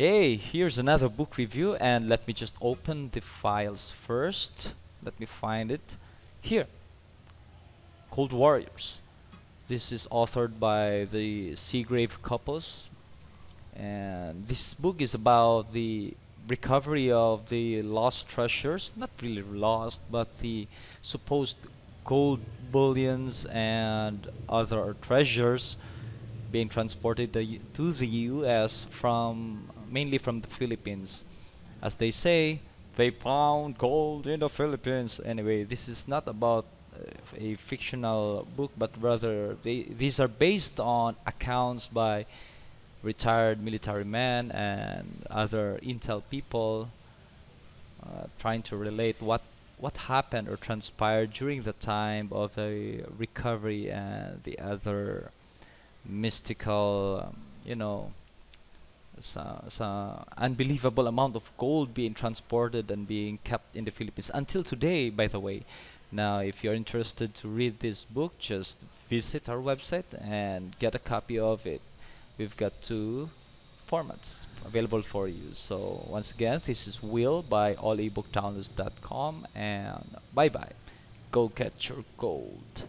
Okay, here's another book review and let me just open the files first. Let me find it. Here. Gold Warriors. This is authored by the Seagrave couples and this book is about the recovery of the lost treasures not really lost but the supposed gold bullions and other treasures being transported to the US from mainly from the Philippines. As they say they found gold in the Philippines. Anyway this is not about uh, a fictional book but rather they these are based on accounts by retired military men and other intel people uh, trying to relate what what happened or transpired during the time of the recovery and the other mystical um, you know some unbelievable amount of gold being transported and being kept in the Philippines until today by the way. Now if you're interested to read this book just visit our website and get a copy of it. We've got two formats available for you. So once again this is will by allebookdownloads.com and bye bye go get your gold